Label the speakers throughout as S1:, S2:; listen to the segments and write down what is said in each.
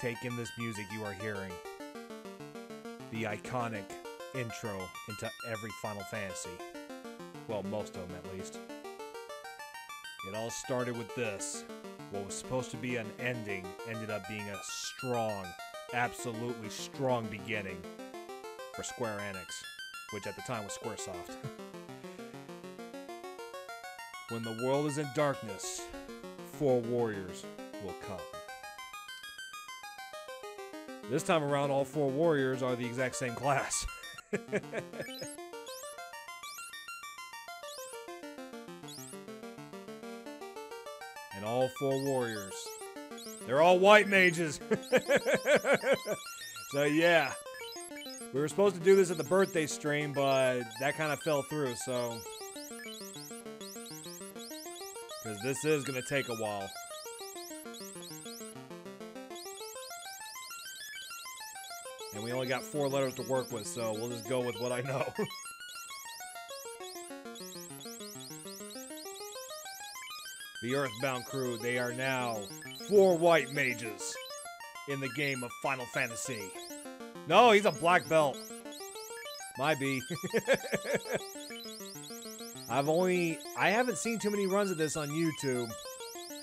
S1: take in this music you are hearing. The iconic intro into every Final Fantasy. Well, most of them at least. It all started with this. What was supposed to be an ending ended up being a strong, absolutely strong beginning for Square Enix, which at the time was Squaresoft. when the world is in darkness, four warriors will come. This time around, all four warriors are the exact same class. and all four warriors. They're all white mages. so yeah. We were supposed to do this at the birthday stream, but that kind of fell through, so... Because this is going to take a while. And we only got four letters to work with, so we'll just go with what I know. the Earthbound crew, they are now four white mages in the game of Final Fantasy. No, he's a black belt. Might be. I've only... I haven't seen too many runs of this on YouTube.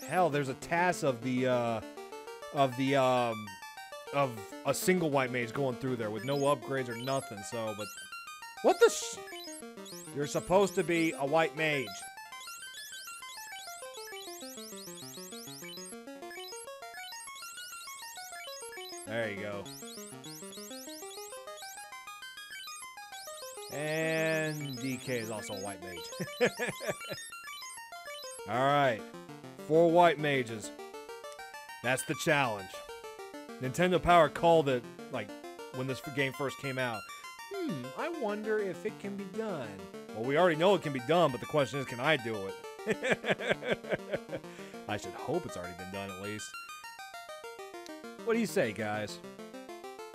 S1: Hell, there's a TAS of the, uh... Of the, um... Of a single white mage going through there with no upgrades or nothing, so, but... What the. You're supposed to be a white mage. There you go. And DK is also a white mage. Alright. Four white mages. That's the challenge. Nintendo Power called it, like, when this game first came out. Hmm, I wonder if it can be done. Well, we already know it can be done, but the question is, can I do it? I should hope it's already been done, at least. What do you say, guys?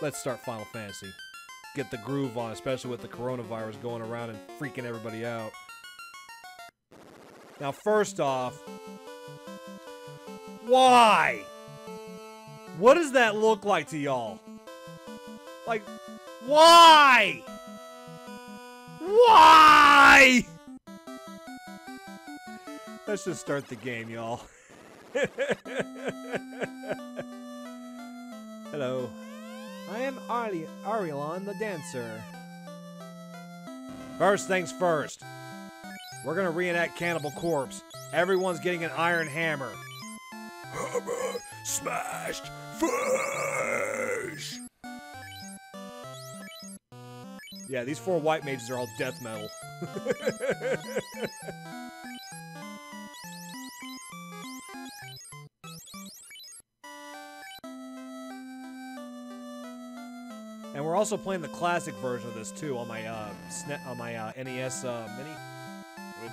S1: Let's start Final Fantasy. Get the groove on, especially with the coronavirus going around and freaking everybody out. Now, first off, why? What does that look like to y'all? Like, why? Why? Let's just start the game, y'all. Hello. I am Ari Arielon the dancer. First things first. We're gonna reenact Cannibal Corpse. Everyone's getting an iron hammer. Hammer smashed flesh. Yeah, these four white mages are all death metal. and we're also playing the classic version of this too on my uh, on my uh, NES uh, Mini, which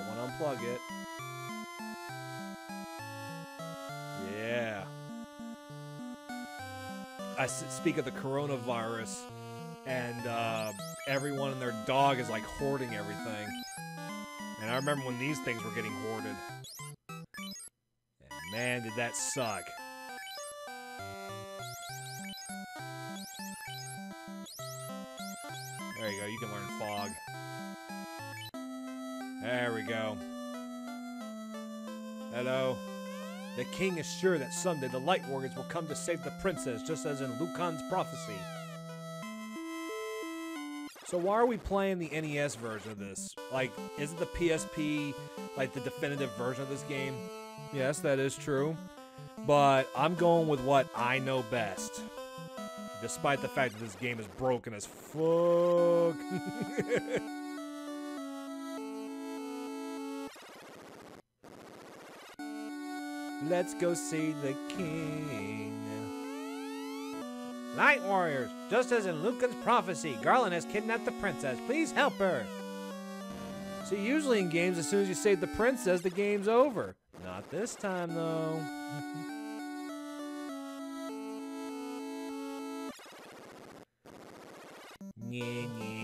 S1: I want to unplug it. I speak of the coronavirus, and uh, everyone and their dog is like hoarding everything. And I remember when these things were getting hoarded. And man, did that suck. There you go, you can learn fog. There we go. Hello. The king is sure that someday the Light Warriors will come to save the princess, just as in Lukahn's prophecy. So why are we playing the NES version of this? Like, isn't the PSP like the definitive version of this game? Yes, that is true. But I'm going with what I know best. Despite the fact that this game is broken as fuck. Let's go see the king. Night Warriors! Just as in Lukahn's prophecy, Garland has kidnapped the princess. Please help her! See, usually in games, as soon as you save the princess, the game's over. Not this time, though. Nye, nye,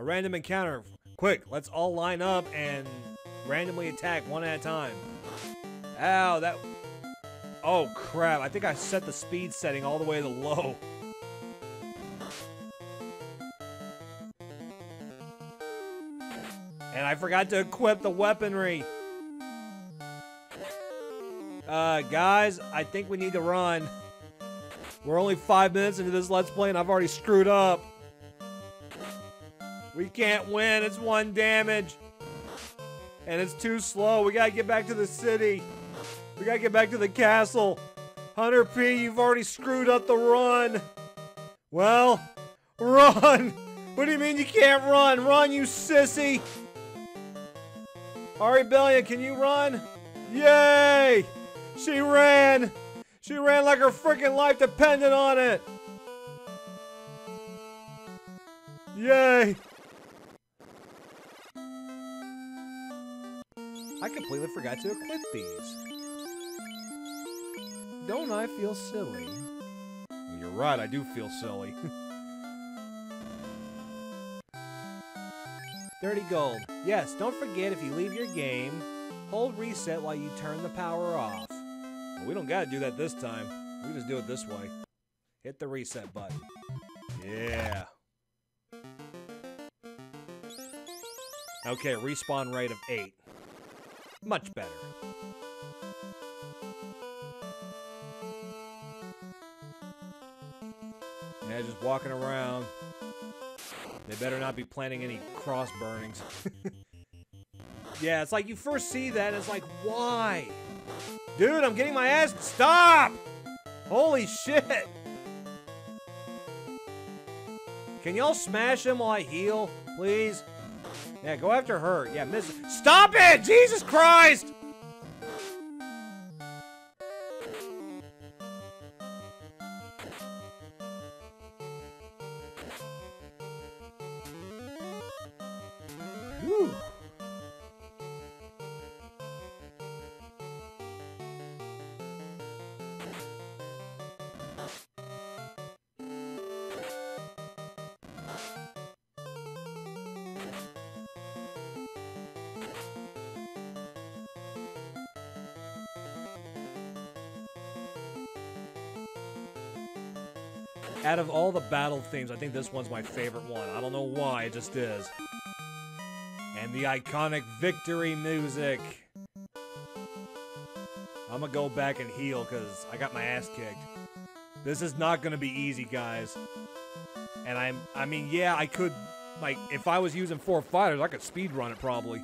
S1: a random encounter Quick, let's all line up and randomly attack one at a time. Ow, that... Oh, crap. I think I set the speed setting all the way to low. And I forgot to equip the weaponry. Uh, guys, I think we need to run. We're only five minutes into this Let's Play and I've already screwed up. We can't win. It's one damage. And it's too slow. We gotta get back to the city. We gotta get back to the castle. Hunter P, you've already screwed up the run. Well, run! What do you mean you can't run? Run, you sissy! Ari Bellion, can you run? Yay! She ran! She ran like her freaking life depended on it! Yay! I completely forgot to equip these. Don't I feel silly? You're right, I do feel silly. 30 gold. Yes, don't forget if you leave your game, hold reset while you turn the power off. Well, we don't gotta do that this time. We just do it this way. Hit the reset button. Yeah. Okay, respawn rate of 8. Much better. Yeah, just walking around. They better not be planning any cross burnings. yeah, it's like you first see that, it's like, why? Dude, I'm getting my ass- Stop! Holy shit! Can y'all smash him while I heal, please? Yeah, go after her. Yeah, miss- Stop it! Jesus Christ! Out of all the battle themes, I think this one's my favorite one. I don't know why, it just is. And the iconic victory music. I'm gonna go back and heal because I got my ass kicked. This is not gonna be easy, guys. And I'm, I mean, yeah, I could, like, if I was using four fighters, I could speed run it probably.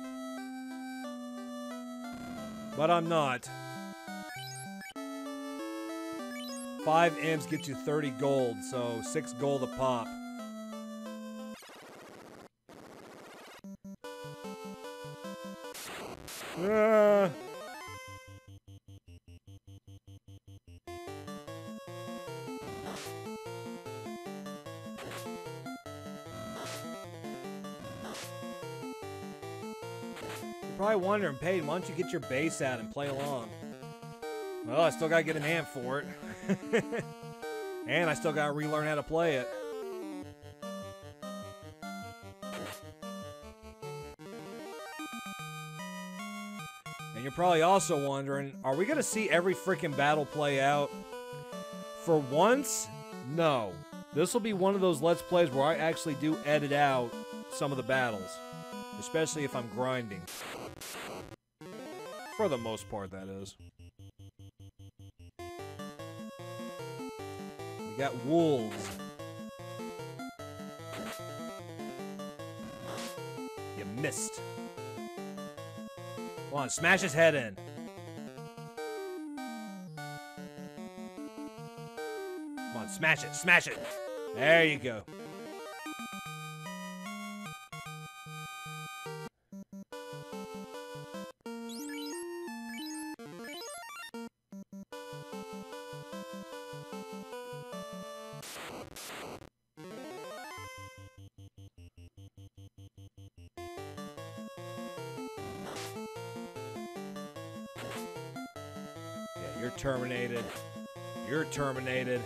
S1: But I'm not. Five imps get you 30 gold, so six gold a pop. Ah. You're probably wondering, Peyton, why don't you get your bass out and play along? Well, I still gotta get an amp for it. and I still gotta relearn how to play it. And you're probably also wondering, are we gonna see every freaking battle play out? For once, no. This will be one of those Let's Plays where I actually do edit out some of the battles. Especially if I'm grinding. For the most part, that is. We got wolves. You missed. Come on, smash his head in. Come on, smash it, smash it. There you go. terminated.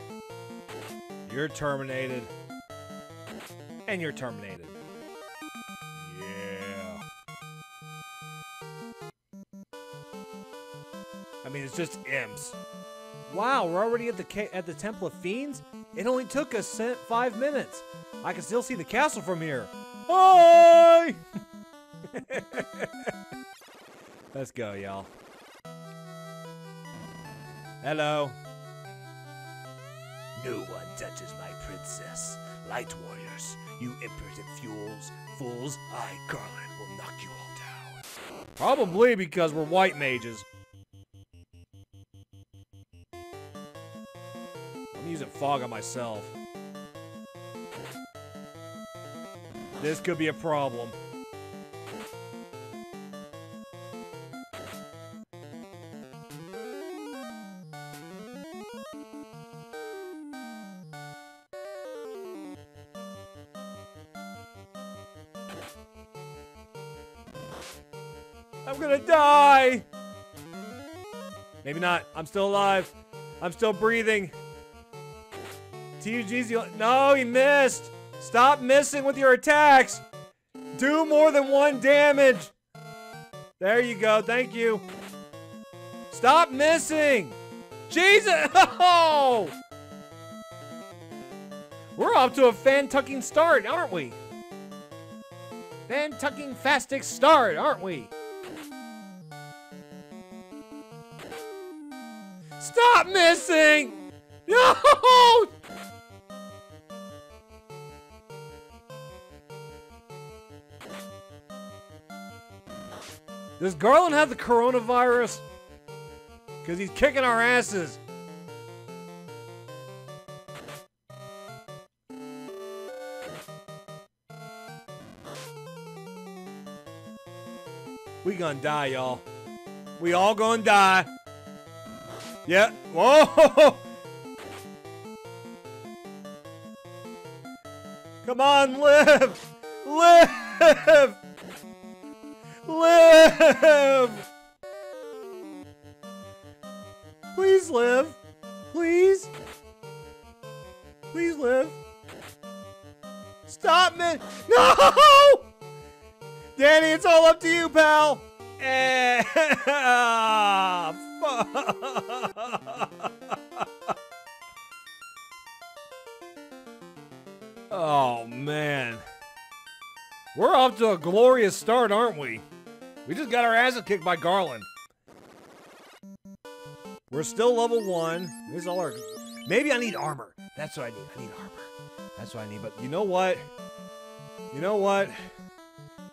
S1: You're terminated. And you're terminated. Yeah. I mean, it's just imps. Wow, we're already at the at the Temple of Fiends? It only took us five minutes. I can still see the castle from here. Hi! Let's go, y'all. Hello.
S2: No one touches my princess. Light warriors, you impudent fools, fools, I, Garland, will knock you all down.
S1: Probably because we're white mages. I'm using fog on myself. This could be a problem. I'm gonna die! Maybe not. I'm still alive. I'm still breathing. TUG's the No, he missed! Stop missing with your attacks! Do more than one damage! There you go, thank you. Stop missing! Jesus! Oh! We're off to a fan-tucking start, aren't we? Fan-tucking fastic start, aren't we? Stop missing! No! Does Garland have the coronavirus? Because he's kicking our asses. We gonna die, y'all. We all gonna die. Yeah. Whoa! Come on, live! Live! Live! Please live. Please. Please live. Stop me. No! Danny, it's all up to you, pal. Eh, fuck. Oh, man. We're off to a glorious start, aren't we? We just got our asses kicked by Garland. We're still level one. Here's all our. Maybe I need armor. That's what I need. I need armor. That's what I need. But you know what? You know what?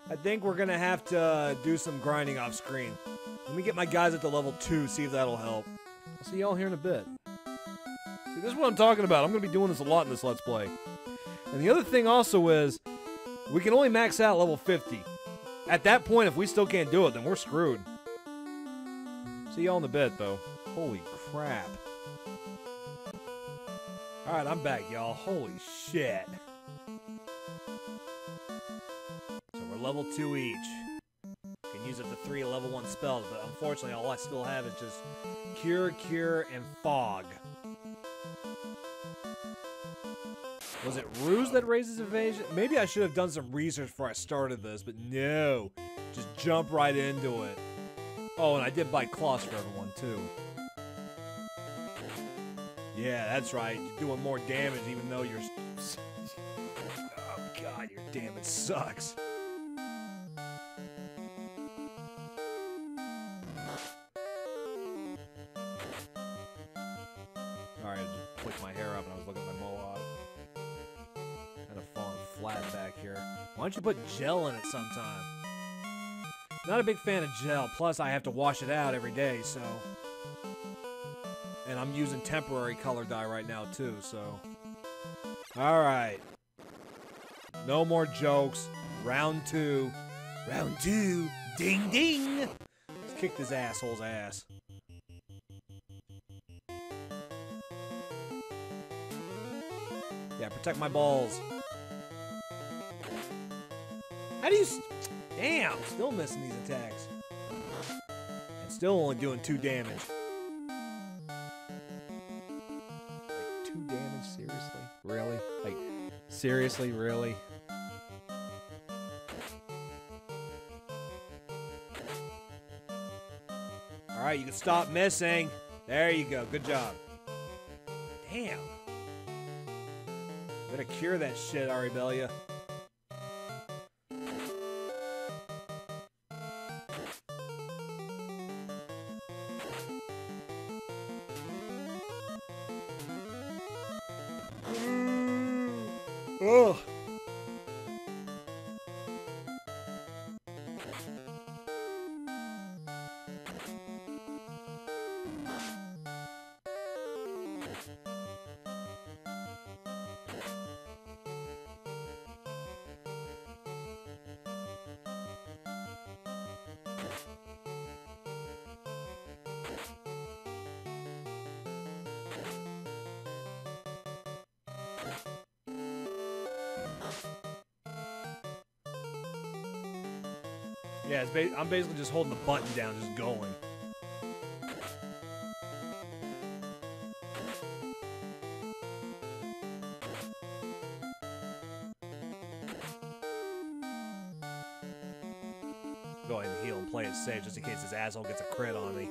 S1: I think we're gonna have to uh, do some grinding off screen. Let me get my guys at the level two. See if that'll help. I'll see y'all here in a bit. See, this is what I'm talking about. I'm gonna be doing this a lot in this let's play. And the other thing also is, we can only max out level 50. At that point, if we still can't do it, then we're screwed. See y'all in the bed, though. Holy crap. Alright, I'm back, y'all. Holy shit. So we're level 2 each. Can use up to 3 level 1 spells, but unfortunately, all I still have is just Cure, Cure, and Fog. Was it Ruse that raises evasion? Maybe I should have done some research before I started this, but no. Just jump right into it. Oh, and I did buy Claws for everyone, too. Yeah, that's right. You're doing more damage even though you're... oh, God, your damage sucks. Don't you put gel in it sometime? Not a big fan of gel. Plus, I have to wash it out every day, so. And I'm using temporary color dye right now, too, so. Alright. No more jokes. Round two. Round two. Ding ding! Let's kick this asshole's ass. Yeah, protect my balls. How do you... Damn, still missing these attacks. And still only doing two damage. Like, two damage? Seriously? Really? Like, seriously? Really? All right, you can stop missing. There you go. Good job. Damn. Better cure that shit, Aribelia. Yeah, ba- I'm basically just holding the button down, just going. Go ahead and heal and play it safe just in case this asshole gets a crit on me.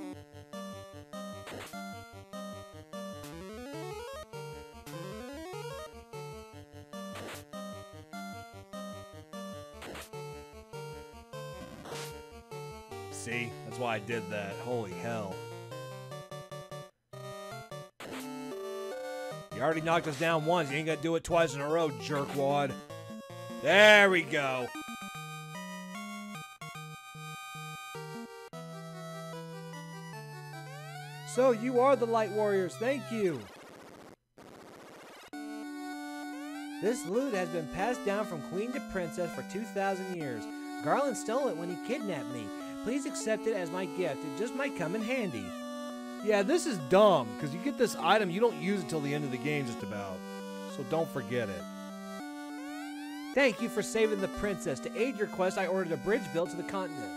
S1: See? That's why I did that. Holy hell. You already knocked us down once. You ain't gonna do it twice in a row, jerkwad. There we go. So you are the Light Warriors. Thank you. This loot has been passed down from queen to princess for 2,000 years. Garland stole it when he kidnapped me. Please accept it as my gift. It just might come in handy. Yeah, this is dumb, because you get this item, you don't use it till the end of the game just about. So don't forget it. Thank you for saving the princess. To aid your quest, I ordered a bridge built to the continent.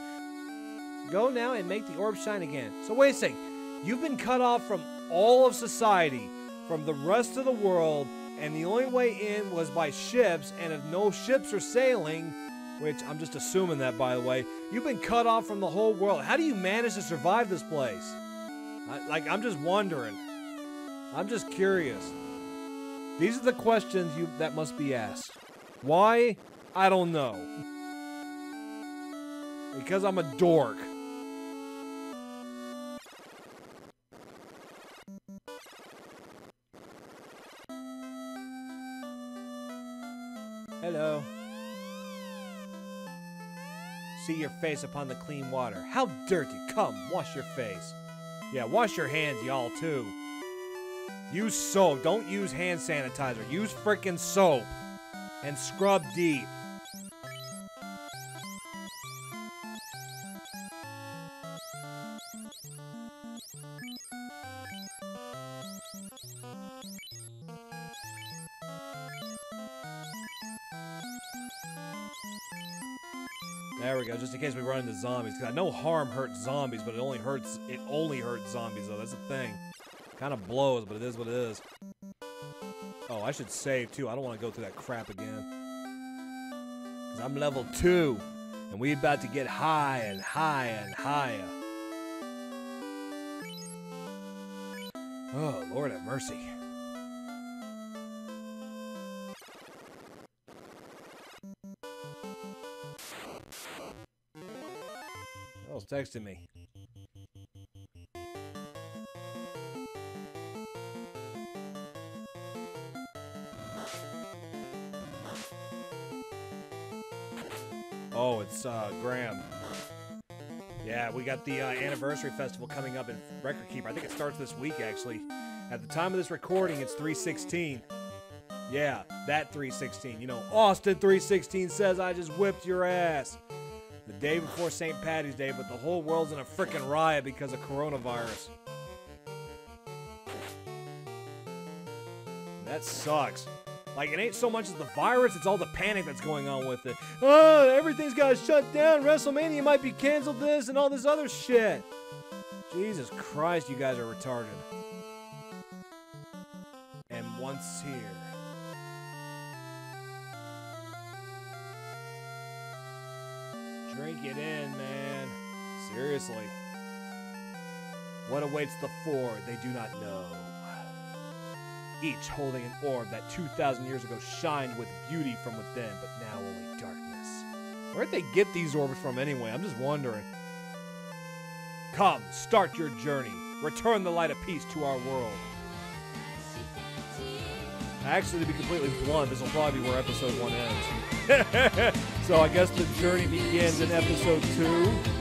S1: Go now and make the orb shine again. So wait a second. You've been cut off from all of society, from the rest of the world, and the only way in was by ships, and if no ships are sailing, which I'm just assuming that by the way, you've been cut off from the whole world. How do you manage to survive this place? I, like, I'm just wondering. I'm just curious. These are the questions you that must be asked. Why? I don't know. Because I'm a dork. Your face upon the clean water. How dirty. Come, wash your face. Yeah, wash your hands, y'all, too. Use soap. Don't use hand sanitizer. Use frickin' soap. And scrub deep. There we go, just in case we run into zombies. Cause I know harm hurts zombies, but it only hurts it only hurts zombies though. That's the thing. Kind of blows, but it is what it is. Oh, I should save too. I don't want to go through that crap again. Cause I'm level two, and we about to get high and high and higher. Oh, Lord have mercy. It's texting me. Oh, it's uh, Graham. Yeah, we got the uh, anniversary festival coming up in Record Keeper. I think it starts this week, actually. At the time of this recording, it's 316. Yeah, that 316. You know, Austin 316 says I just whipped your ass. Day before St. Patty's Day, but the whole world's in a freaking riot because of coronavirus. That sucks. Like, it ain't so much as the virus, it's all the panic that's going on with it. Oh, everything's got shut down. WrestleMania might be canceled this and all this other shit. Jesus Christ, you guys are retarded. And once here. Drink it in, man. Seriously. What awaits the four, they do not know. Each holding an orb that 2,000 years ago shined with beauty from within, but now only darkness. Where'd they get these orbs from anyway? I'm just wondering. Come, start your journey. Return the light of peace to our world. Actually, to be completely blunt, this will probably be where episode one ends. so I guess the journey begins in episode two.